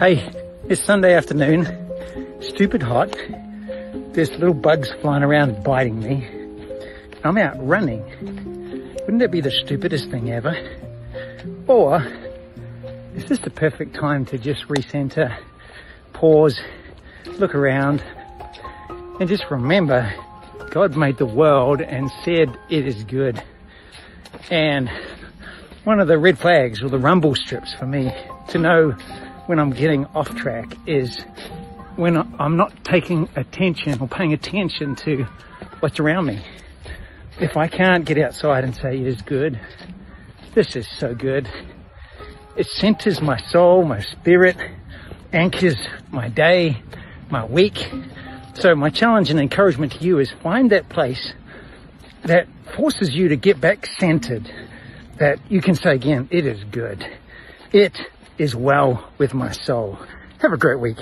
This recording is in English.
Hey, it's Sunday afternoon, stupid hot. There's little bugs flying around biting me. I'm out running. Wouldn't that be the stupidest thing ever? Or is this the perfect time to just recenter, pause, look around, and just remember God made the world and said it is good. And one of the red flags or the rumble strips for me to know when I'm getting off track is when I'm not taking attention or paying attention to what's around me. If I can't get outside and say it is good, this is so good. It centers my soul, my spirit, anchors my day, my week. So my challenge and encouragement to you is find that place that forces you to get back centered, that you can say again, it is good. It is well with my soul. Have a great week.